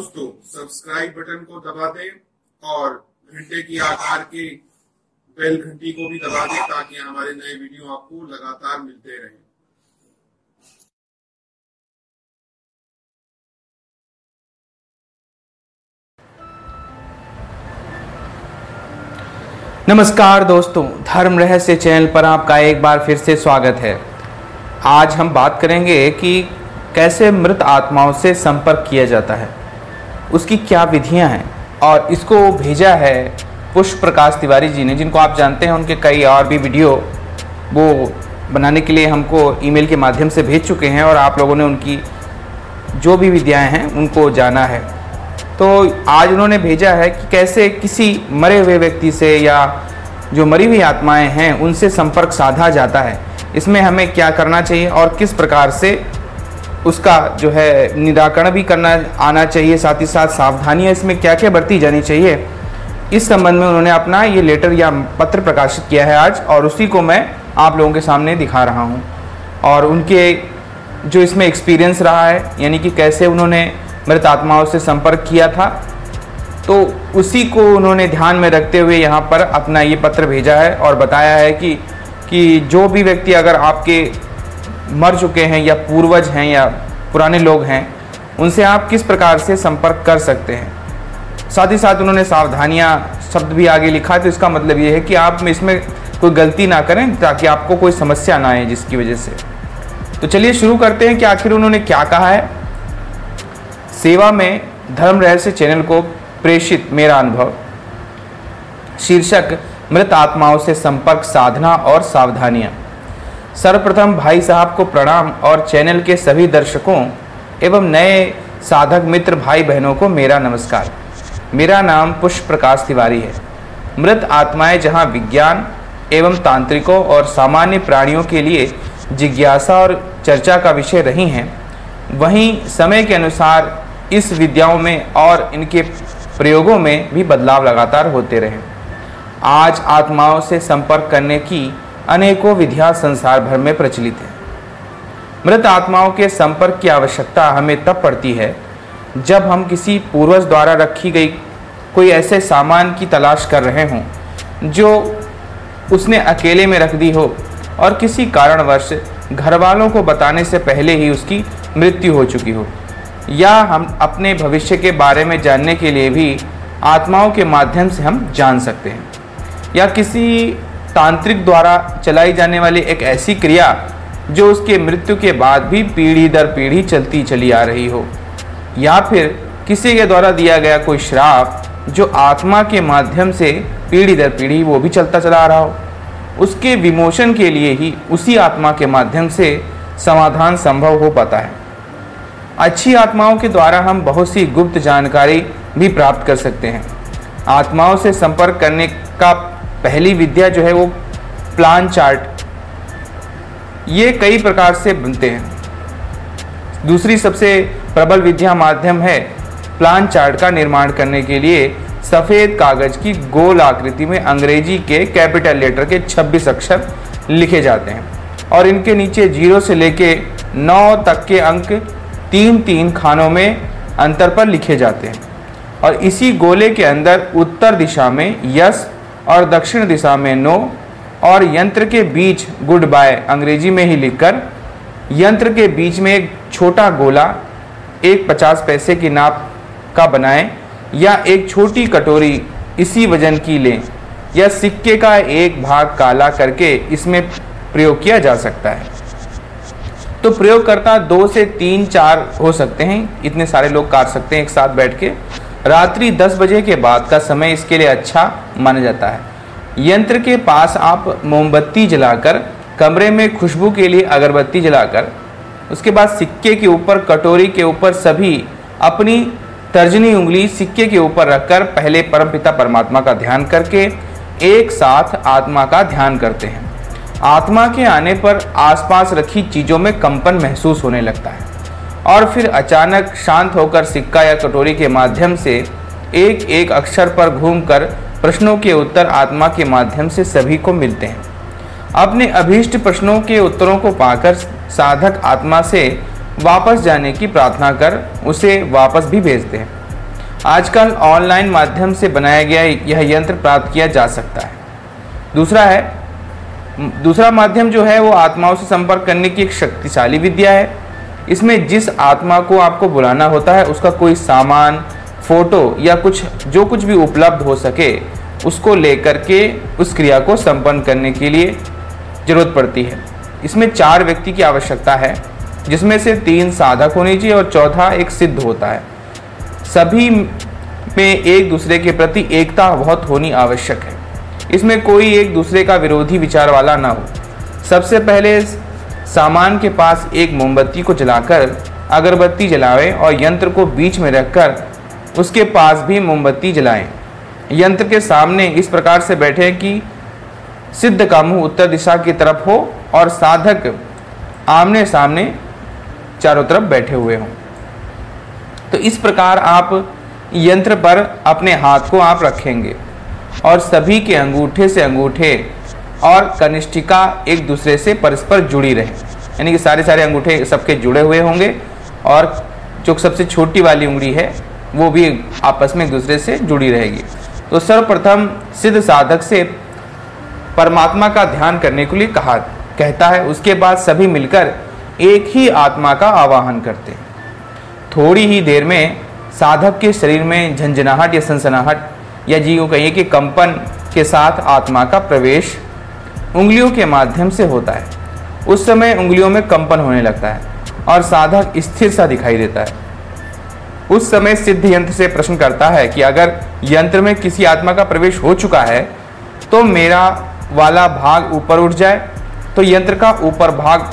दोस्तों subscribe button को दबा दें और घंटे की आकार के बेल घंटी को भी दबा दें ताकि हमारे नए वीडियो आपको लगातार मिलते रहें। नमस्कार दोस्तों, धर्म रहस्य चैनल पर आपका एक बार फिर से स्वागत है। आज हम बात करेंगे कि कैसे मृत आत्माओं से संपर्क किया जाता है। उसकी क्या विधियाँ हैं? और इसको भेजा है पुष्प प्रकाश तिवारी जी ने, जिनको आप जानते हैं, उनके कई और भी वीडियो वो बनाने के लिए हमको ईमेल के माध्यम से भेज चुके हैं और आप लोगों ने उनकी जो भी विद्याएँ हैं, उनको जाना है। तो आज उन्होंने भेजा है कि कैसे किसी मरे हुए व्यक्ति से या जो मरी हुई आत्माएँ हैं, उनसे संपर्क साधा जाता है। इसमें हमें क्या करना चाहिए और किस प्रकार से उसका जो है निराकरण भी करना, आना चाहिए, साथ ही साथ सावधानियाँ इसमें क्या क्या बरती जानी चाहिए, इस संबंध में उन्होंने अपना ये लेटर या पत्र प्रकाशित किया है आज, और उसी को मैं आप लोगों के सामने दिखा रहा हूँ। और उनके जो इसमें एक्सपीरियंस रहा है, यानी कि कैसे उन्होंने मृत आत्माओं से संपर्क किया था तो उसी को उन्होंने ध्यान में रखते हुए यहाँ पर अपना ये पत्र भेजा है और बताया है कि कि जो भी व्यक्ति अगर आपके मर चुके हैं या पूर्वज हैं या पुराने लोग हैं, उनसे आप किस प्रकार से संपर्क कर सकते हैं? साथ ही साथ उन्होंने सावधानियाँ, शब्द भी आगे लिखा है तो इसका मतलब ये है कि आप इसमें कोई गलती ना करें ताकि आपको कोई समस्या ना आए जिसकी वजह से। तो चलिए शुरू करते हैं कि आखिर उन्होंने क्या कहा है। सेवा में धर्म रहस्य चैनल को प्रेषित मेरा अनुभव। शीर्षक, मृत आत्माओं से संपर्क, साधना और सावधानियाँ। सर्वप्रथम भाई साहब को प्रणाम और चैनल के सभी दर्शकों एवं नए साधक मित्र भाई बहनों को मेरा नमस्कार। मेरा नाम पुष्प प्रकाश तिवारी है। मृत आत्माएँ जहाँ विज्ञान एवं तांत्रिकों और सामान्य प्राणियों के लिए जिज्ञासा और चर्चा का विषय रही हैं, वहीं समय के अनुसार इस विद्याओं में और इनके प्रयोगों में भी बदलाव लगातार होते रहे। आज आत्माओं से संपर्क करने की अनेकों विधियाँ संसार भर में प्रचलित हैं। मृत आत्माओं के संपर्क की आवश्यकता हमें तब पड़ती है, जब हम किसी पूर्वज द्वारा रखी गई कोई ऐसे सामान की तलाश कर रहे हों, जो उसने अकेले में रख दी हो और किसी कारणवश घर वालों को बताने से पहले ही उसकी मृत्यु हो चुकी हो। या हम अपने भविष्य के बारे में जानने के लिए भी आत्माओं के माध्यम से हम जान सकते हैं। या किसी तांत्रिक द्वारा चलाई जाने वाली एक ऐसी क्रिया, जो उसके मृत्यु के बाद भी पीढ़ी दर पीढ़ी चलती चली आ रही हो, या फिर किसी के द्वारा दिया गया कोई श्राप, जो आत्मा के माध्यम से पीढ़ी दर पीढ़ी वो भी चलता चला आ रहा हो। उसके विमोचन के लिए ही उसी आत्मा के माध्यम से समाधान संभव हो पाता है। अच्छी आत्माओं के द्वारा हम बहुत सी गुप्त जानकारी भी प्राप्त कर सकते हैं। आत्माओं से संपर्क करने का पहली विद्या जो है वो प्लान चार्ट ये कई प्रकार से बनते हैं। दूसरी सबसे प्रबल विद्या माध्यम है प्लान चार्ट का निर्माण करने के लिए सफ़ेद कागज़ की गोल आकृति में अंग्रेज़ी के कैपिटल लेटर के 26 अक्षर लिखे जाते हैं और इनके नीचे ज़ीरो से लेके नौ तक के अंक तीन तीन खानों में अंतर पर लिखे जाते हैं। और इसी गोले के अंदर उत्तर दिशा में यस और दक्षिण दिशा में नो और यंत्र के बीच गुड बाय अंग्रेज़ी में ही लिखकर यंत्र के बीच में एक छोटा गोला, एक पचास पैसे की नाप का बनाएँ या एक छोटी कटोरी इसी वज़न की लें या सिक्के का एक भाग काला करके इसमें प्रयोग किया जा सकता है। तो प्रयोगकर्ता दो से तीन चार हो सकते हैं, इतने सारे लोग काट सकते हैं एक साथ बैठ के। रात्रि 10 बजे के बाद का समय इसके लिए अच्छा माना जाता है। यंत्र के पास आप मोमबत्ती जलाकर, कमरे में खुशबू के लिए अगरबत्ती जलाकर, उसके बाद सिक्के के ऊपर, कटोरी के ऊपर सभी अपनी तर्जनी उंगली सिक्के के ऊपर रखकर पहले परमपिता परमात्मा का ध्यान करके, एक साथ आत्मा का ध्यान करते हैं। आत्मा के आने पर आसपास रखी चीज़ों में कंपन महसूस होने लगता है। और फिर अचानक शांत होकर सिक्का या कटोरी के माध्यम से एक एक अक्षर पर घूमकर प्रश्नों के उत्तर आत्मा के माध्यम से सभी को मिलते हैं। अपने अभीष्ट प्रश्नों के उत्तरों को पाकर साधक आत्मा से वापस जाने की प्रार्थना कर उसे वापस भी भेजते हैं। आजकल ऑनलाइन माध्यम से बनाया गया यह यंत्र प्राप्त किया जा सकता है। दूसरा है, दूसरा माध्यम जो है वो आत्माओं से संपर्क करने की एक शक्तिशाली विद्या है। इसमें जिस आत्मा को आपको बुलाना होता है, उसका कोई सामान, फ़ोटो या कुछ, जो कुछ भी उपलब्ध हो सके, उसको लेकर के उस क्रिया को संपन्न करने के लिए ज़रूरत पड़ती है। इसमें चार व्यक्ति की आवश्यकता है, जिसमें से तीन साधक होने चाहिए और चौथा एक सिद्ध होता है। सभी में एक दूसरे के प्रति एकता बहुत होनी आवश्यक है। इसमें कोई एक दूसरे का विरोधी विचार वाला ना हो। सबसे पहले सामान के पास एक मोमबत्ती को जलाकर अगरबत्ती जलावें और यंत्र को बीच में रखकर उसके पास भी मोमबत्ती जलाएँ। यंत्र के सामने इस प्रकार से बैठे कि सिद्ध का मुँह उत्तर दिशा की तरफ़ हो और साधक आमने सामने चारों तरफ़ बैठे हुए हों। तो इस प्रकार आप यंत्र पर अपने हाथ को आप रखेंगे और सभी के अंगूठे से अंगूठे और कनिष्ठिका एक दूसरे से परस्पर जुड़ी रहे। यानी कि सारे सारे अंगूठे सबके जुड़े हुए होंगे और जो सबसे छोटी वाली उंगली है, वो भी आपस में एक दूसरे से जुड़ी रहेगी। तो सर्वप्रथम सिद्ध साधक से परमात्मा का ध्यान करने के लिए कहा, कहता है, उसके बाद सभी मिलकर एक ही आत्मा का आवाहन करते हैं। थोड़ी ही देर में साधक के शरीर में झंझनाहट या सनसनाहट या जी को कहिए कि कंपन के साथ आत्मा का प्रवेश उंगलियों के माध्यम से होता है। उस समय उंगलियों में कंपन होने लगता है और साधक स्थिर सा दिखाई देता है। उस समय सिद्ध यंत्र से प्रश्न करता है कि अगर यंत्र में किसी आत्मा का प्रवेश हो चुका है तो मेरा वाला भाग ऊपर उठ जाए। तो यंत्र का ऊपर भाग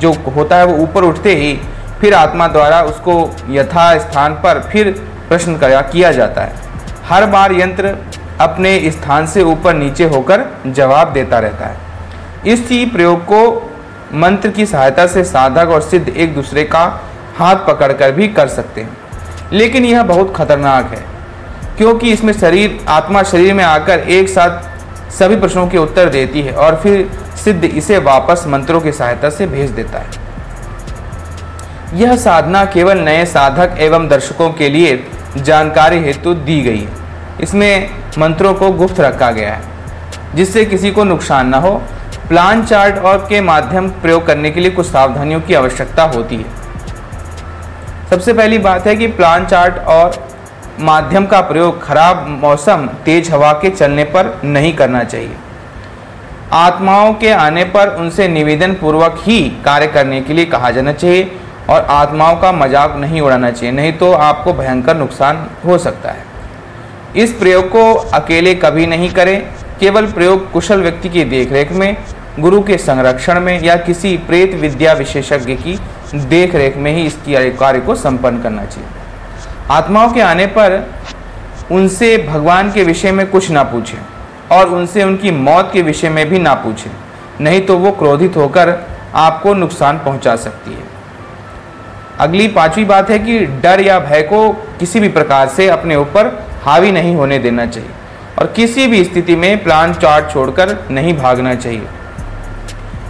जो होता है वो ऊपर उठते ही फिर आत्मा द्वारा उसको यथा स्थान पर फिर प्रश्न किया जाता है। हर बार यंत्र अपने स्थान से ऊपर नीचे होकर जवाब देता रहता है। इसी प्रयोग को मंत्र की सहायता से साधक और सिद्ध एक दूसरे का हाथ पकड़कर भी कर सकते हैं। लेकिन यह बहुत खतरनाक है, क्योंकि इसमें शरीर, आत्मा शरीर में आकर एक साथ सभी प्रश्नों के उत्तर देती है और फिर सिद्ध इसे वापस मंत्रों की सहायता से भेज देता है। यह साधना केवल नए साधक एवं दर्शकों के लिए जानकारी हेतु दी गई है। इसमें मंत्रों को गुप्त रखा गया है, जिससे किसी को नुकसान न हो। प्लान चार्ट और के माध्यम प्रयोग करने के लिए कुछ सावधानियों की आवश्यकता होती है। सबसे पहली बात है कि प्लान चार्ट और माध्यम का प्रयोग खराब मौसम, तेज हवा के चलने पर नहीं करना चाहिए। आत्माओं के आने पर उनसे निवेदन पूर्वक ही कार्य करने के लिए कहा जाना चाहिए और आत्माओं का मज़ाक नहीं उड़ाना चाहिए, नहीं तो आपको भयंकर नुकसान हो सकता है। इस प्रयोग को अकेले कभी नहीं करें, केवल प्रयोग कुशल व्यक्ति की देखरेख में, गुरु के संरक्षण में या किसी प्रेत विद्या विशेषज्ञ की देख रेख में ही इस कार्य को संपन्न करना चाहिए। आत्माओं के आने पर उनसे भगवान के विषय में कुछ ना पूछें और उनसे उनकी मौत के विषय में भी ना पूछें, नहीं तो वो क्रोधित होकर आपको नुकसान पहुँचा सकती है। अगली पांचवी बात है कि डर या भय को किसी भी प्रकार से अपने ऊपर हावी नहीं होने देना चाहिए और किसी भी स्थिति में प्लान चार्ट छोड़कर नहीं भागना चाहिए।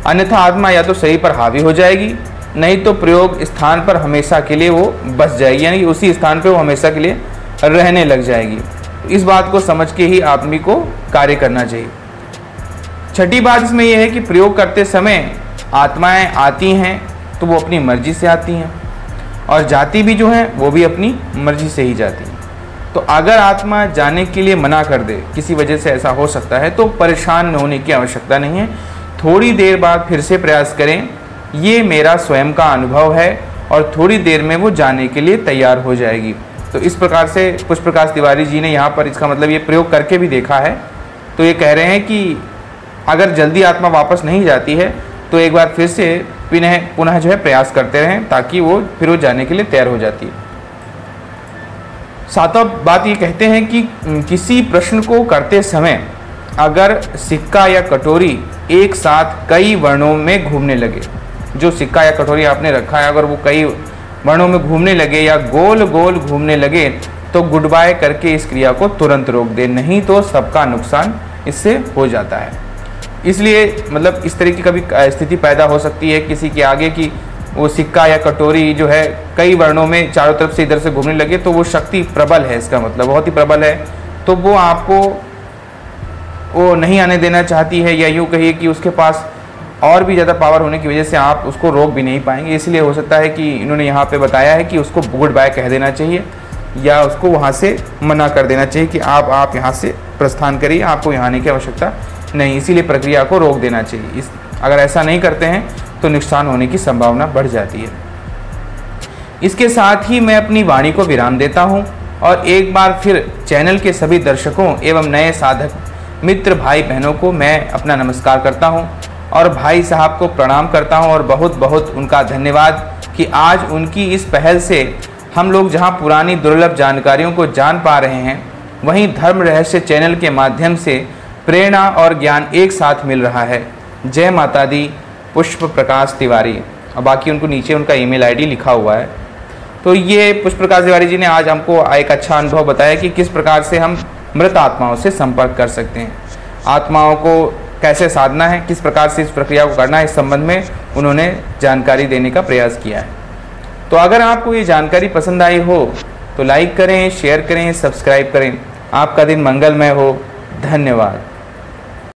अन्यथा आत्मा या तो शरीर पर हावी हो जाएगी, नहीं तो प्रयोग स्थान पर हमेशा के लिए वो बस जाएगी, यानी उसी स्थान पर वो हमेशा के लिए रहने लग जाएगी। इस बात को समझ के ही आदमी को कार्य करना चाहिए। छठी बात इसमें यह है कि प्रयोग करते समय आत्माएँ आती हैं तो वो अपनी मर्ज़ी से आती हैं और जाति भी जो हैं, वो भी अपनी मर्ज़ी से ही जाती हैं। तो अगर आत्मा जाने के लिए मना कर दे, किसी वजह से ऐसा हो सकता है तो परेशान होने की आवश्यकता नहीं है। थोड़ी देर बाद फिर से प्रयास करें, ये मेरा स्वयं का अनुभव है और थोड़ी देर में वो जाने के लिए तैयार हो जाएगी। तो इस प्रकार से पुष्प प्रकाश तिवारी जी ने यहाँ पर इसका मतलब ये प्रयोग करके भी देखा है। तो ये कह रहे हैं कि अगर जल्दी आत्मा वापस नहीं जाती है तो एक बार फिर से पुनः पुनः जो है प्रयास करते रहें ताकि वो, फिर वो जाने के लिए तैयार हो जाती है। सातों बात ये कहते हैं कि किसी प्रश्न को करते समय अगर सिक्का या कटोरी एक साथ कई वर्णों में घूमने लगे, जो सिक्का या कटोरी आपने रखा है, अगर वो कई वर्णों में घूमने लगे या गोल गोल घूमने लगे तो गुड बाय करके इस क्रिया को तुरंत रोक दे, नहीं तो सबका नुकसान इससे हो जाता है। इसलिए मतलब इस तरह की कभी स्थिति पैदा हो सकती है किसी के आगे की वो सिक्का या कटोरी जो है कई वर्णों में चारों तरफ़ से इधर से घूमने लगे तो वो शक्ति प्रबल है इसका मतलब बहुत ही प्रबल है। तो वो आपको वो नहीं आने देना चाहती है या यूँ कहिए कि उसके पास और भी ज़्यादा पावर होने की वजह से आप उसको रोक भी नहीं पाएँगे। इसलिए हो सकता है कि इन्होंने यहाँ पे बताया है कि उसको गुड बाय कह देना चाहिए या उसको वहाँ से मना कर देना चाहिए कि आप आप यहाँ से प्रस्थान करिए, आपको यहाँ आने की आवश्यकता नहीं। इसीलिए प्रक्रिया को रोक देना चाहिए। इस, अगर ऐसा नहीं करते हैं तो नुकसान होने की संभावना बढ़ जाती है। इसके साथ ही मैं अपनी वाणी को विराम देता हूँ और एक बार फिर चैनल के सभी दर्शकों एवं नए साधक, मित्र भाई बहनों को मैं अपना नमस्कार करता हूँ और भाई साहब को प्रणाम करता हूँ और बहुत बहुत उनका धन्यवाद कि आज उनकी इस पहल से हम लोग जहाँ पुरानी दुर्लभ जानकारियों को जान पा रहे हैं, वहीं धर्म रहस्य चैनल के माध्यम से प्रेरणा और ज्ञान एक साथ मिल रहा है। जय माता दी। पुष्प प्रकाश तिवारी। और बाकी उनको नीचे उनका ईमेल आईडी लिखा हुआ है। तो ये पुष्प प्रकाश तिवारी जी ने आज हमको एक अच्छा अनुभव बताया कि किस प्रकार से हम मृत आत्माओं से संपर्क कर सकते हैं। आत्माओं को कैसे साधना है, किस प्रकार से इस प्रक्रिया को करना है, इस संबंध में उन्होंने जानकारी देने का प्रयास किया है। तो अगर आपको ये जानकारी पसंद आई हो तो लाइक करें, शेयर करें, सब्सक्राइब करें। आपका दिन मंगलमय हो। धन्यवाद।